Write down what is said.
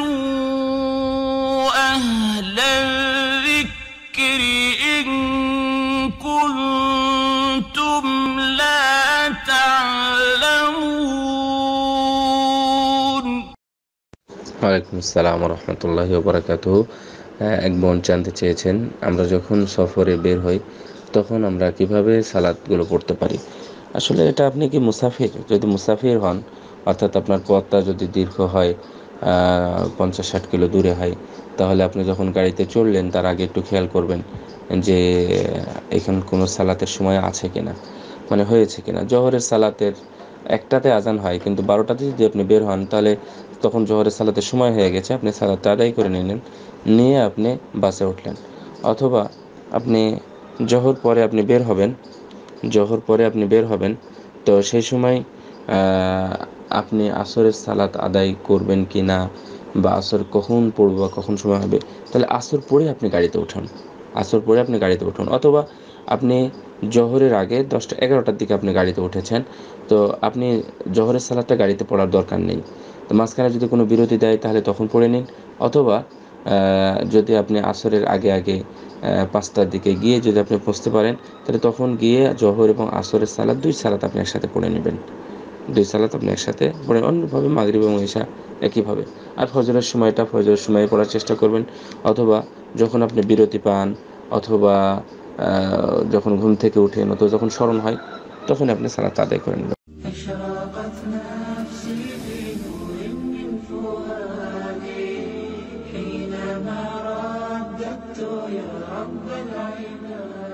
فاسألوا أهل الذكر إن كنتم لا تعلمون ওয়ালাইকুম আসসালাম রহমতুল্লাহি ওবরাকাতু এক বোন জানতে চেয়েছেন আমরা যখন সফরে বের হই তখন আমরা কিভাবে সালাদগুলো পড়তে পারি আসলে এটা আপনি কি মুসাফির যদি মুসাফির হন অর্থাৎ আপনার পথটা যদি দীর্ঘ হয় পঞ্চাশ ষাট কিলো দূরে হয়, তাহলে আপনি যখন গাড়িতে চড়লেন, তার আগে একটু খেয়াল করবেন যে, এখানে কোনো সালাতের সময় আছে কিনা। মানে হয়েছে কিনা। জহরের সালাতের একটাতে আজান হয়, কিন্তু বারোটাতে যদি আপনি বের হন, তাহলে তখন জহরের সালাতের সময় হয়ে গেছে। আপনি সালাদটা আদায় করে নিলেন, নিয়ে আপনি বাসে উঠলেন। অথবা আপনি জহর পরে আপনি বের হবেন, জহর পরে আপনি বের হবেন, তো সেই সময় আপনি আসরের সালাত আদায় করবেন কি না বা আসর কখন পড়ব বা কখন সময় হবে, তাহলে আসর পরে আপনি গাড়িতে উঠান। আসর পরে আপনি গাড়িতে উঠুন। অথবা আপনি জহরের আগে দশটা, এগারোটার দিকে আপনি গাড়িতে উঠেছেন, তো আপনি জহরের সালাদটা গাড়িতে পড়ার দরকার নেই। তো মাঝখানে যদি কোনো বিরতি দেয়, তাহলে তখন পড়ে নিন। অথবা যদি আপনি আসরের আগে আগে পাঁচটার দিকে গিয়ে যদি আপনি পৌঁছতে পারেন, তাহলে তখন গিয়ে জহর এবং আসরের সালাদ দুই সালাদ আপনি একসাথে পড়ে নেবেন। দুই সালাত আপনি একসাথে পড়েন অন্যভাবে মাগরীব এবং ঈশা একইভাবে। আর ফজরের সময়টা ফজরের সময়ে পড়ার চেষ্টা করবেন, অথবা যখন আপনি বিরতি পান, অথবা যখন ঘুম থেকে উঠেন অথবা যখন স্মরণ হয় তখন আপনি সালাত আদায় করেন حينما رددت يا رب العباد